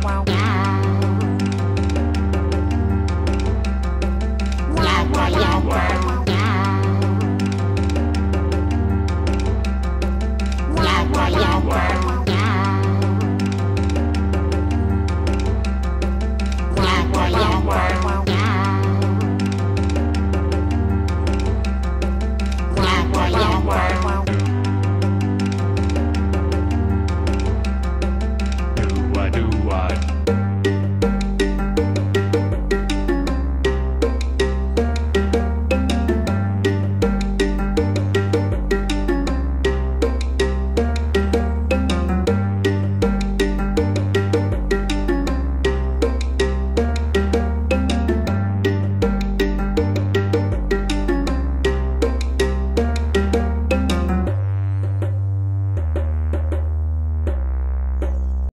wow.